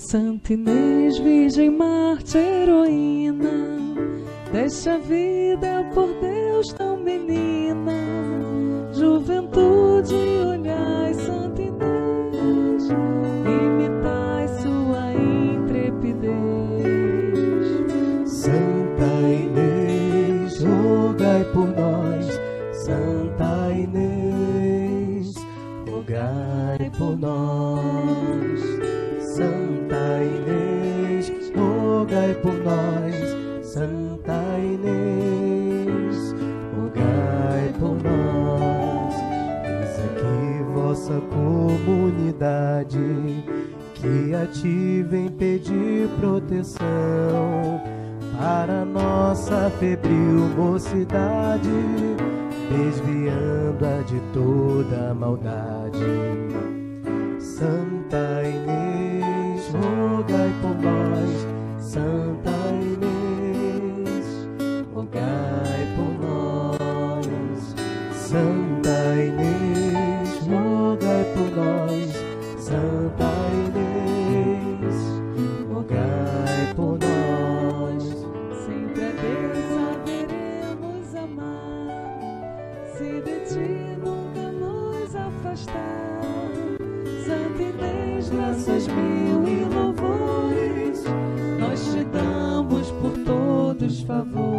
Santa Inês, Virgem Marte, heroína, deixa a vida por Deus tão menina, juventude, olhai, Santa Inês, imitai sua intrepidez. Santa Inês, rogai por nós, Santa Inês, rogai por nós. Rogai por nós, Santa Inês, rogai por nós. Eis aqui vossa comunidade, que a ti vem pedir proteção para nossa febril mocidade, desviando-a de toda maldade. Santa Inês, Santa Inês, rogai por nós, Santa Inês, rogai por nós. Sempre a Deus saberemos amar, se de ti nunca nos afastar. Santa Inês, graças mil e louvores, nós te damos por todos favores.